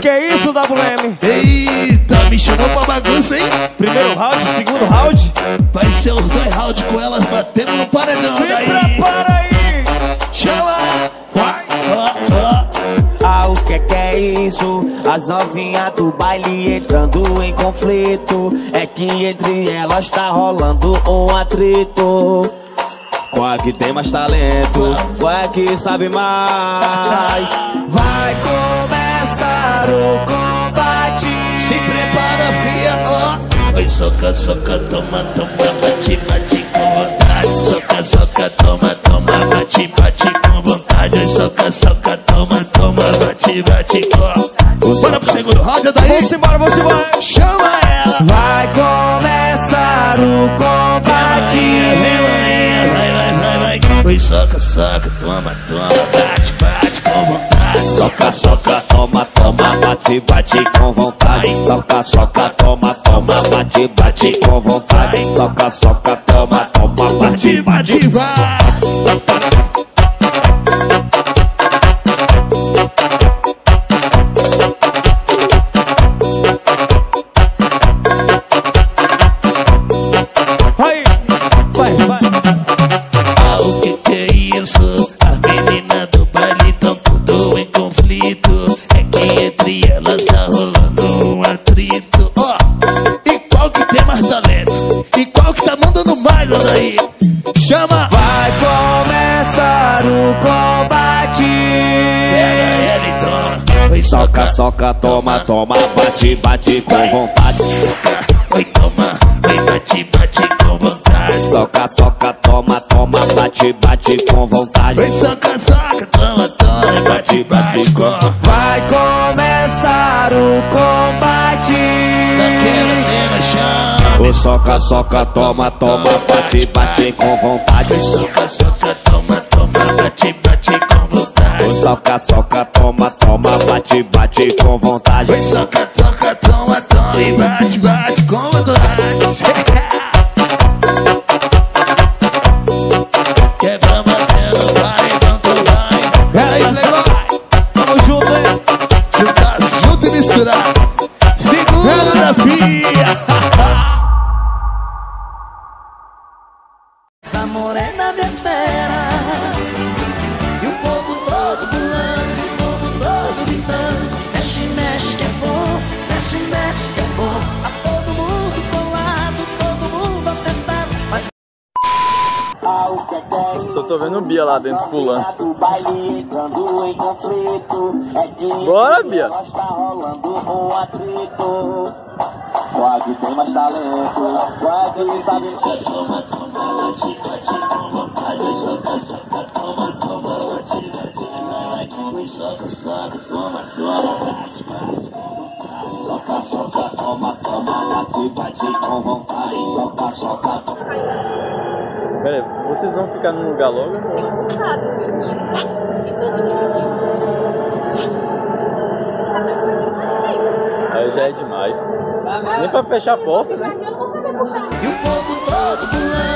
Que é isso, WM? Eita, me chamou pra bagunça, hein? Primeiro round, segundo round? Vai ser os dois rounds com elas batendo no paredão Se daí. prepara aí! Chama! Vai! Ah, o que é que é isso? As novinhas do baile entrando em conflito. É que entre elas tá rolando um atrito. Qual é que tem mais talento? Qual é que sabe mais? Soca, soca, toma, toma, bate, bate com vontade. Soca, soca, toma, toma, bate, bate com vontade. Soca, soca, toma, toma, bate, bate com. Bora pro segundo round daí. Vamos embora, vamos embora! Chama ela. Vai começar o combate. Vem, maninha, vai, vai, vai, vai. Oi, soca, soca, toma, toma, bate, bate com vontade. Soca, soca, toma, toma, bate, bate com vontade. Soca, soca, toma, toma, bate, bate com vontade. Soca, soca, toma, toma, Bate, bate, vai. Soca, soca, toma, toma, bate, bate com vontade. Oi, toma. Oi, bate, bate com vontade. Soca, soca, toma, toma, bate, bate com vontade. Oi, soca, soca, toma, toma. Bate, bate com Vai começar o combate. Chama. O soca, soca, toma, toma, bate, bate com vontade. Soca, soca, toma. Bate, com vontade. Oi, soca, toca, toma, toma. E bate, bate com vontade. Quebra batendo, vai, então tu vai. Aí, vai. Tamo junto, hein? Juntar, junto e misturar. Segura, fia. A morena me espera Só tô vendo o Bia lá dentro pulando. Do baile entrando em conflito. É que Bora, Bia. elas tá rolando um atrito. Qual é que tem mais talento? Qual é que sabe Soca, soca, toma, toma, bate, bate com vontade. Soca, soca, toma. Pera aí, vocês vão ficar num lugar logo? Aí já é demais. Nem pra fechar a porta, né? E o povo todo pulando